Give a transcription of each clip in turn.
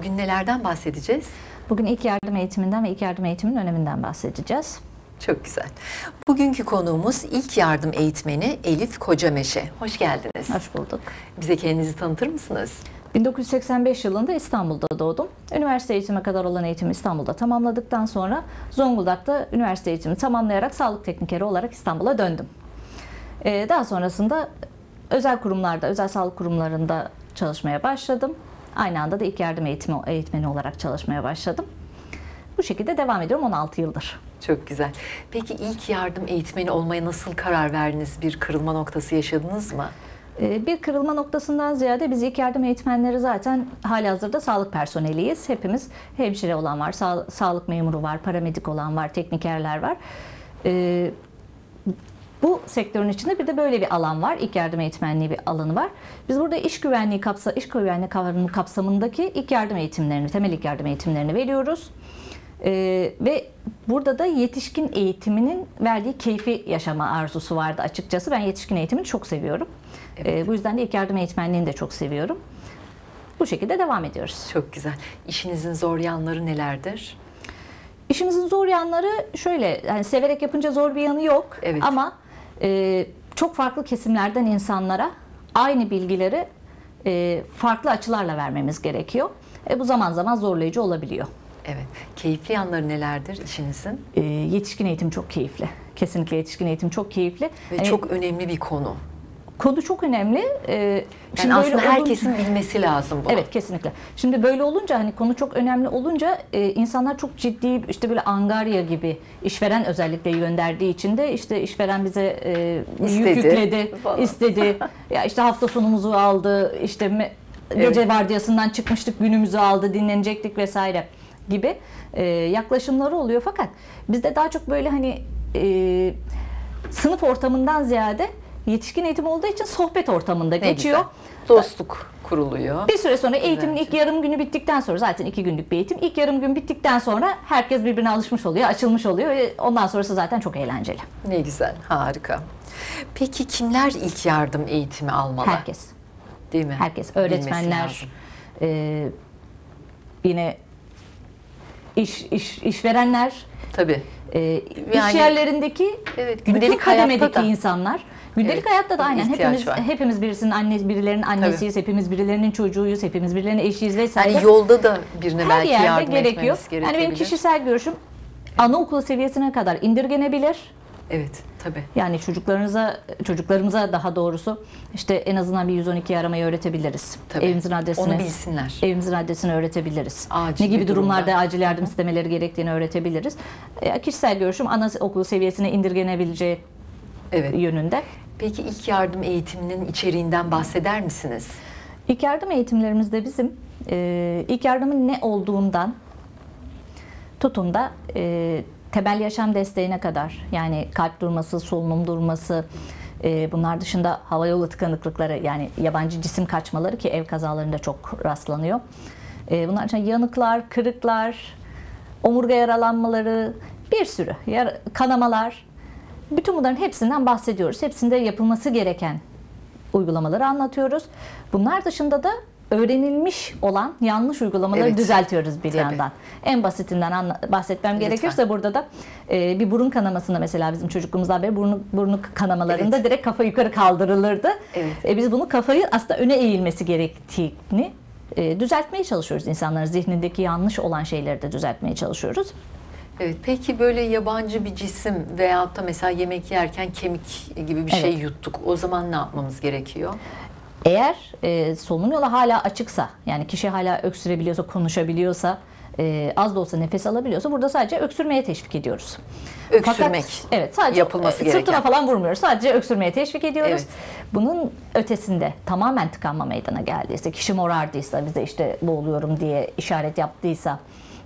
Bugün nelerden bahsedeceğiz? Bugün ilk yardım eğitiminden ve ilk yardım eğitiminin öneminden bahsedeceğiz. Çok güzel. Bugünkü konuğumuz ilk yardım eğitmeni Elif Kocameşe. Hoş geldiniz. Hoş bulduk. Bize kendinizi tanıtır mısınız? 1985 yılında İstanbul'da doğdum. Üniversite eğitime kadar olan eğitimi İstanbul'da tamamladıktan sonra Zonguldak'ta üniversite eğitimi tamamlayarak sağlık teknikeri olarak İstanbul'a döndüm. Ee, daha sonrasında özel kurumlarda, özel sağlık kurumlarında çalışmaya başladım. Aynı anda da ilk yardım eğitimi eğitmeni olarak çalışmaya başladım. Bu şekilde devam ediyorum 16 yıldır. Çok güzel. Peki ilk yardım eğitmeni olmaya nasıl karar verdiniz? Bir kırılma noktası yaşadınız mı? Ee, Bir kırılma noktasından ziyade biz ilk yardım eğitmenleri zaten halihazırda sağlık personeliyiz. Hepimiz hemşire olan var, sağ- sağlık memuru var, paramedik olan var, teknikerler var. Bu sektörün içinde bir de böyle bir alan var. İlk yardım eğitmenliği bir alanı var. Biz burada iş güvenliği kapsa iş güvenliği kavramı kapsamındaki ilk yardım eğitimlerini, temel ilk yardım eğitimlerini veriyoruz. Ee, ve burada da yetişkin eğitiminin verdiği keyfi yaşama arzusu vardı açıkçası. Ben yetişkin eğitimini çok seviyorum. Ee, bu yüzden de ilk yardım eğitmenliğini de çok seviyorum. Bu şekilde devam ediyoruz. Çok güzel. İşinizin zor yanları nelerdir? İşimizin zor yanları şöyle, yani severek yapınca zor bir yanı yok. Evet. Ama e, çok farklı kesimlerden insanlara aynı bilgileri e, farklı açılarla vermemiz gerekiyor. E, bu zaman zaman zorlayıcı olabiliyor. Evet. Keyifli yanları nelerdir işinizin? E, yetişkin eğitim çok keyifli. Kesinlikle yetişkin eğitim çok keyifli. Ve Hani çok önemli bir konu. Konu çok önemli. E, Yani aslında olunca- herkesin bilmesi lazım bunu. Evet kesinlikle. Şimdi böyle olunca hani konu çok önemli olunca e, insanlar çok ciddi işte böyle angarya gibi işveren özellikle gönderdiği için de işte işveren bize e, yük İstedi yükledi, falan. istedi. ya işte hafta sonumuzu aldı, işte me- gece vardiyasından çıkmıştık günümüzü aldı, dinlenecektik vesaire gibi e, yaklaşımları oluyor. Fakat bizde daha çok böyle hani e, sınıf ortamından ziyade yetişkin eğitim olduğu için sohbet ortamında Ne geçiyor. güzel. Dostluk kuruluyor. Bir süre sonra eğitimin Güzel. ilk yarım günü bittikten sonra zaten iki günlük bir eğitim. ilk yarım gün bittikten sonra herkes birbirine alışmış oluyor, açılmış oluyor. ve Ondan sonrası zaten çok eğlenceli. Ne güzel. Harika. Peki kimler ilk yardım eğitimi almalı? Herkes, Değil mi? herkes, öğretmenler, e, yine iş, iş işverenler, Tabii. e, Yani- iş yerlerindeki Evet, bütün gündelik hayatta kademedeki da. insanlar. Gündelik Evet, hayatta da aynen hepimiz var. hepimiz birisinin anne birilerinin annesiyiz, hepimiz birilerinin çocuğuyuz, hepimiz birilerinin eşiyiz vesaire. Yani yolda da birine her belki yerde yardım gerekiyor. etmemiz Yani benim kişisel görüşüm anaokulu seviyesine kadar indirgenebilir. Evet, tabii. Yani çocuklarınıza, çocuklarımıza daha doğrusu işte en azından bir 112 aramayı öğretebiliriz. Tabii. Evimizin adresini, Onu bilsinler. evimizin adresini öğretebiliriz. Acil ne gibi durumda. durumlarda acil yardım istemeleri gerektiğini öğretebiliriz. E, kişisel görüşüm anaokulu seviyesine indirgenebileceği Evet. yönünde. Peki ilk yardım eğitiminin içeriğinden bahseder misiniz? İlk yardım eğitimlerimizde bizim e, ilk yardımın ne olduğundan tutun da e, temel yaşam desteğine kadar yani kalp durması, solunum durması, e, bunlar dışında havayolu tıkanıklıkları yani yabancı cisim kaçmaları ki ev kazalarında çok rastlanıyor. E, bunlar dışında yanıklar, kırıklar, omurga yaralanmaları, bir sürü yar- kanamalar. Bütün bunların hepsinden bahsediyoruz. Hepsinde yapılması gereken uygulamaları anlatıyoruz. Bunlar dışında da öğrenilmiş olan yanlış uygulamaları Evet. düzeltiyoruz bir Tabii. yandan. En basitinden bahsetmem Lütfen. gerekirse burada da e, bir burun kanamasında mesela bizim çocukluğumuzdan beri burnu, burnu kanamalarında Evet. direkt kafa yukarı kaldırılırdı. Evet. E, biz bunu kafayı aslında öne eğilmesi gerektiğini e, düzeltmeye çalışıyoruz. İnsanların zihnindeki yanlış olan şeyleri de düzeltmeye çalışıyoruz. Evet. Peki böyle yabancı bir cisim veyahut da mesela yemek yerken kemik gibi bir şey Evet. yuttuk. O zaman ne yapmamız gerekiyor? Eğer e, solunum yolu hala açıksa, yani kişi hala öksürebiliyorsa, konuşabiliyorsa, e, az da olsa nefes alabiliyorsa burada sadece öksürmeye teşvik ediyoruz. Öksürmek. Evet, sadece yapılması e, gereken. Sırtına falan vurmuyoruz. Sadece öksürmeye teşvik ediyoruz. Evet. Bunun ötesinde tamamen tıkanma meydana geldiyse, kişi morardıysa, bize işte boğuluyorum diye işaret yaptıysa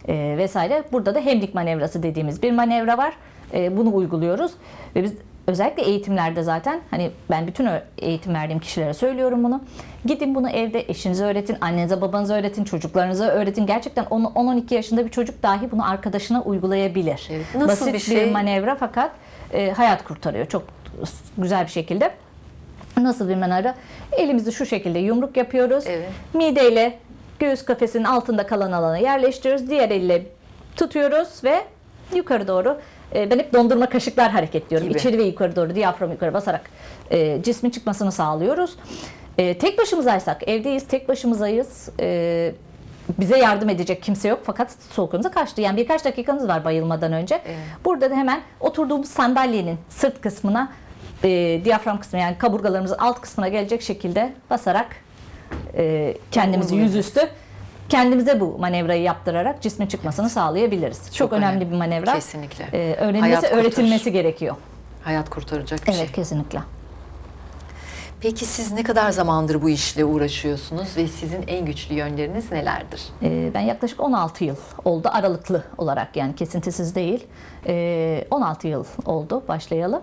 e, vesaire. Burada da hemlik manevrası dediğimiz bir manevra var. E, bunu uyguluyoruz ve biz özellikle eğitimlerde zaten hani ben bütün eğitim verdiğim kişilere söylüyorum bunu. Gidin bunu evde eşinize öğretin, annenize babanıza öğretin, çocuklarınıza öğretin. Gerçekten 10 10-12 yaşında bir çocuk dahi bunu arkadaşına uygulayabilir. Evet, nasıl Basit bir şey? manevra fakat e, hayat kurtarıyor çok güzel bir şekilde. Nasıl bir manevra? Elimizi şu şekilde yumruk yapıyoruz. Evet. Mideyle göğüs kafesinin altında kalan alana yerleştiriyoruz. Diğer elle tutuyoruz ve yukarı doğru e, ben hep dondurma kaşıklar hareketliyorum. Gibi. İçeri ve yukarı doğru diyafram yukarı basarak e, cismin çıkmasını sağlıyoruz. E, tek başımızaysak evdeyiz, tek başımızayız. E, bize yardım edecek kimse yok fakat soğukumuza kaçtı. Yani birkaç dakikanız var bayılmadan önce. Evet. Burada da hemen oturduğumuz sandalyenin sırt kısmına e, diyafram kısmı yani kaburgalarımızın alt kısmına gelecek şekilde basarak e, kendimizi yüzüstü kendimize bu manevrayı yaptırarak cismin çıkmasını sağlayabiliriz. Çok, Çok önemli, önemli. bir manevra. Kesinlikle. E, Hayat öğrenilmesi, kurtarır. öğretilmesi gerekiyor. Hayat kurtaracak bir Evet, şey. kesinlikle. Peki siz ne kadar zamandır bu işle uğraşıyorsunuz ve sizin en güçlü yönleriniz nelerdir? E, ben yaklaşık 16 yıl oldu aralıklı olarak yani kesintisiz değil. E, 16 yıl oldu başlayalı.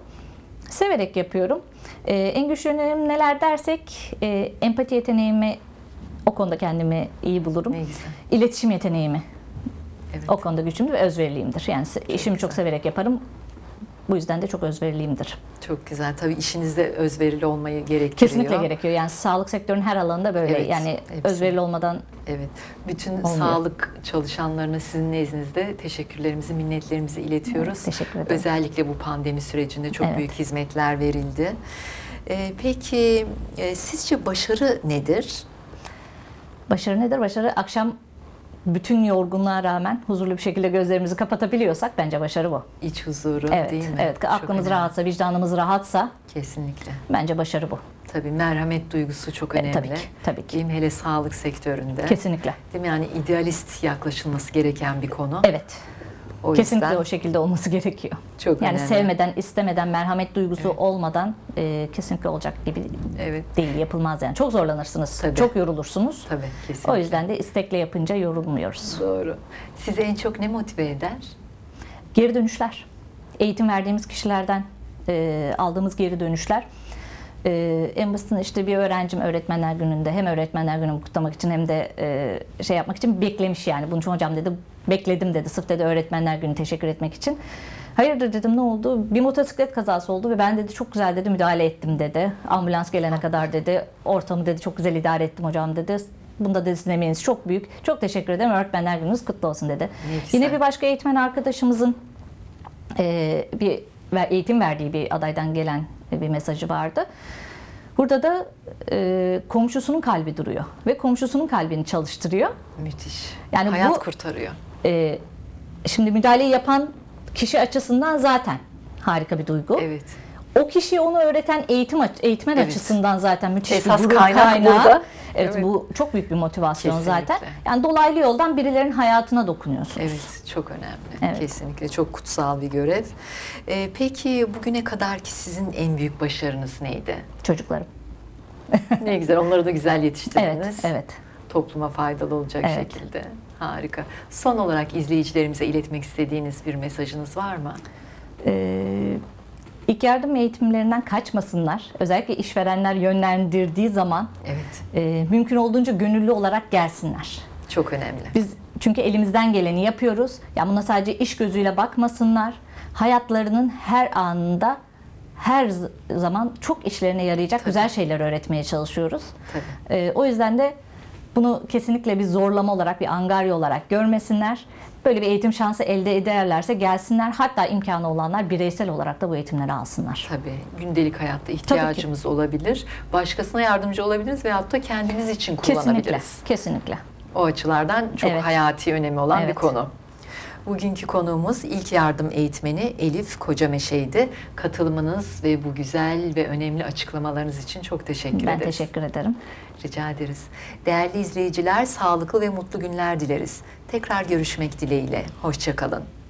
Severek yapıyorum. E, en güçlü yönlerim neler dersek e, empati yeteneğimi o konuda kendimi iyi bulurum. Ne güzel. İletişim yeteneğimi Evet. o konuda güçlüyümdür ve özveriliyimdir. Yani se- işimi çok güzel. severek yaparım. Bu yüzden de çok özveriliyimdir. Çok güzel. Tabii işinizde özverili olmayı gerektiriyor. Kesinlikle gerekiyor. Yani sağlık sektörünün her alanında böyle. Evet, yani hepsi. özverili olmadan Evet. Bütün Olmuyor. sağlık çalışanlarına sizin nezdinizde teşekkürlerimizi, minnetlerimizi iletiyoruz. Evet, teşekkür ederim. Özellikle bu pandemi sürecinde çok Evet. büyük hizmetler verildi. Ee, peki e, sizce başarı nedir? başarı nedir? Başarı akşam bütün yorgunluğa rağmen huzurlu bir şekilde gözlerimizi kapatabiliyorsak bence başarı bu. İç huzuru Evet, değil mi? evet. Çok Aklımız önemli. rahatsa, vicdanımız rahatsa Kesinlikle. bence başarı bu. Tabii merhamet duygusu çok E, önemli. tabii ki, tabii ki. Değil mi? Hele sağlık sektöründe. Kesinlikle. Değil mi? Yani idealist yaklaşılması gereken bir konu. Evet. O Kesinlikle yüzden o şekilde olması gerekiyor. çok Yani önemli. sevmeden, istemeden, merhamet duygusu olmadan e, kesinlikle olacak gibi Evet. değil, yapılmaz yani. Çok zorlanırsınız, Tabii. çok yorulursunuz. Tabii kesinlikle. O yüzden de istekle yapınca yorulmuyoruz. Doğru. Sizi en çok ne motive eder? Geri dönüşler. Eğitim verdiğimiz kişilerden e, aldığımız geri dönüşler. E, en işte bir öğrencim öğretmenler gününde hem öğretmenler günümü kutlamak için hem de e, şey yapmak için beklemiş yani. Bunun için hocam dedi bekledim dedi. Sırf dedi öğretmenler günü teşekkür etmek için. Hayırdır dedim ne oldu? Bir motosiklet kazası oldu ve ben dedi çok güzel dedi müdahale ettim dedi. Ambulans gelene kadar dedi. Ortamı dedi çok güzel idare ettim hocam dedi. Bunda dedi sizin emeğiniz çok büyük. Çok teşekkür ederim. Öğretmenler gününüz kutlu olsun dedi. Ne güzel. Yine bir başka eğitmen arkadaşımızın e, bir eğitim verdiği bir adaydan gelen bir mesajı vardı. Burada da e, komşusunun kalbi duruyor ve komşusunun kalbini çalıştırıyor. Müthiş. Yani Hayat bu- kurtarıyor. E, şimdi müdahaleyi yapan kişi açısından zaten harika bir duygu. Evet. O kişiye onu öğreten eğitim eğitmen Evet. açısından zaten müthiş Esas bir gurur kaynak kaynağı. burada. Evet, Evet. bu çok büyük bir motivasyon Kesinlikle. zaten. Yani dolaylı yoldan birilerinin hayatına dokunuyorsunuz. Evet, çok önemli. Evet. Kesinlikle çok kutsal bir görev. Ee, peki bugüne kadar ki sizin en büyük başarınız neydi? Çocuklarım. ne güzel, onları da güzel yetiştirdiniz. Evet, evet. Topluma faydalı olacak Evet. şekilde. Harika. Son olarak izleyicilerimize iletmek istediğiniz bir mesajınız var mı? Ee, ilk yardım eğitimlerinden kaçmasınlar. Özellikle işverenler yönlendirdiği zaman Evet, e, mümkün olduğunca gönüllü olarak gelsinler. çok önemli. Biz çünkü elimizden geleni yapıyoruz. Ya buna sadece iş gözüyle bakmasınlar. Hayatlarının her anında her zaman çok işlerine yarayacak güzel şeyler öğretmeye çalışıyoruz. Tabii. Ee, o yüzden de bunu kesinlikle bir zorlama olarak, bir angarya olarak görmesinler. Böyle bir eğitim şansı elde ederlerse gelsinler. Hatta imkanı olanlar bireysel olarak da bu eğitimleri alsınlar. Tabii gündelik hayatta ihtiyacımız olabilir. Başkasına yardımcı olabiliriz veyahut da kendimiz için Kesinlikle, kullanabiliriz. kesinlikle. O açılardan çok Evet. hayati önemi olan bir Evet. konu. Bugünkü konuğumuz ilk yardım eğitmeni Elif Kocameşe'ydi. Katılımınız ve bu güzel ve önemli açıklamalarınız için çok teşekkür Ben ederiz. teşekkür ederim. Rica ederiz. Değerli izleyiciler, sağlıklı ve mutlu günler dileriz. Tekrar görüşmek dileğiyle. Hoşçakalın.